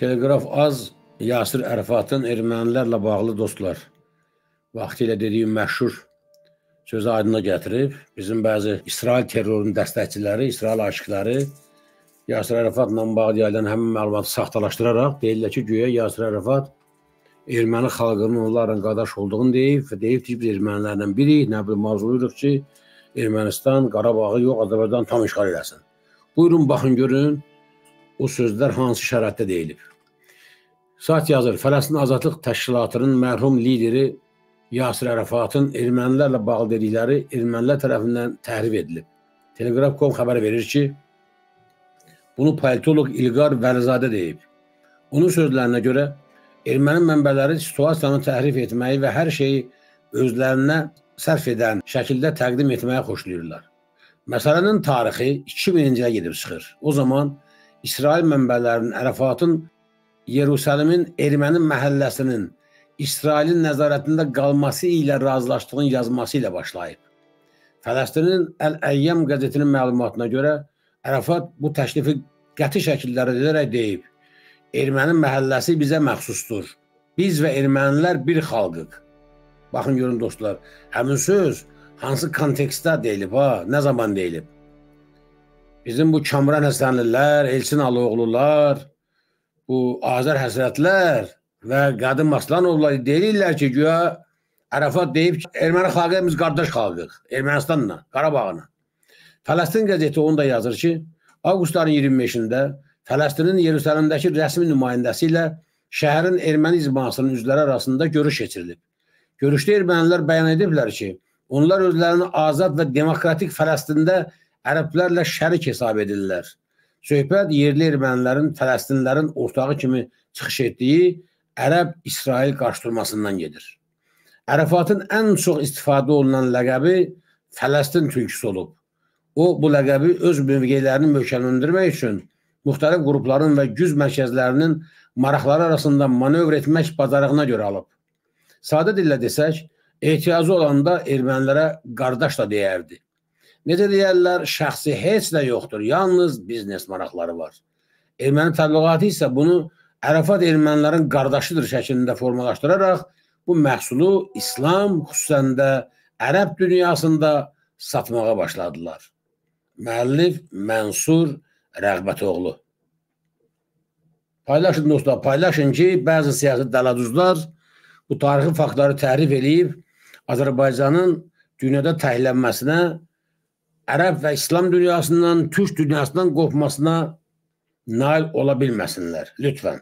Teleqraf az Yasir Ərəfatın ermənilərlə bağlı dostlar vaxtilə dediyim məşhur sözü aydına gətirib. Bizim bəzi İsrail terrorunun dəstəkçiləri, İsrail aşıqları Yasir Ərəfatla bağlı yayılan həmin məlumatı saxtalaşdıraraq deyirlər ki, güya Yasir Ərəfat erməni xalqının onlarla qardaş olduğunu deyib və deyib ki, biz ermənilərdən biri, nə bilim, arzuluyuruq ki, Ermənistan Qarabağı yox, Azərbaycan tam işğal eləsin. Buyurun, baxın, görün, o sözlər hansı şəraitdə deyilib. Saat yazır, Fələstin Azadlıq Təşkilatının mərhum lideri Yasir Ərəfatın ermənilərlə bağlı dedikləri ermənilər tərəfindən təhrif edilib. Telegraf.com xəbər verir ki, bunu politoloq İlqar Vəlizadə deyib. Onun sözlərinə görə erməni mənbələri situasiyanı təhrif etməyi və hər şeyi özlərinə sərf edən şəkildə təqdim etməyə xoşlayırlar. Məsələnin tarixi 2000-ci ilə gedib çıxır. O zaman İsrail mənbələrinin Ərəfatın Yerusəlimin erməni məhəlləsinin İsrailin nəzarətində qalması ilə razılaşdığın yazması ilə başlayıb. Fələstinin Əl-Əyyəm qəzetinin məlumatına görə Ərəfat bu təklifi qəti şəkildə edərək deyib: Erməni məhəlləsi bizə məxsusdur. Biz və ermənilər bir xalqıq. Baxın görün dostlar, həmin söz hansı kontekstdə deyilib ha, nə zaman deyilib? Bizim bu Kamran Həsənlilər, Elçin Aloğlular, bu Azər Həsrətlər və Qadim Aslanovlar deyirlər ki, güya Ərəfat deyib ki, erməni xalqı biz qardaş xalqıq, Ermənistanla, Qarabağla. Fələstin qəzeti onu da yazır ki, avqustların 25-də Fələstinin Yerusəlimdəki rəsmi nümayəndəsi ilə şəhərin erməni icmasının üzvləri arasında görüş keçirilib. Görüşdə ermənilər bəyan ediblər ki, onlar özlərini azad və demokratik Fələstində ərəblərlə şərik hesab edirlər. Söhbət yerli ermənilərin Fələstinlilərin ortağı kimi çıxış etdiyi Ərəb-İsrail qarşıdurmasından gedir. Ərəfatın ən çox istifadə olunan ləqəbi Fələstin türküsü olub. O, bu ləqəbi öz mövqeylərini möhkəmləndirmək üçün müxtəlif qrupların və güc mərkəzlərinin maraqları arasında manevr etmək bacarığına görə alıb. Sadə dillə desək, ehtiyacı olanda ermənilərə qardaş da deyərdi. Necə deyərlər, şəxsi heç də yoxdur, yalnız biznes maraqları var. Erməni təbliğatı isə bunu Ərəfat ermənilərin qardaşıdır şəklində formalaşdıraraq bu məhsulu İslam, xüsusən də Ərəb dünyasında satmağa başladılar. Müəllif Mənsur Rəğbətoğlu. Paylaşın dostlar, paylaşın ki, bəzi siyasi dələduzlar bu tarixi faktları təhrif eləyib Azərbaycanın dünyada təhlənməsinə Ərəb və İslam dünyasından, Türk dünyasından qopmasına nail ola bilməsinlər. Lütfən.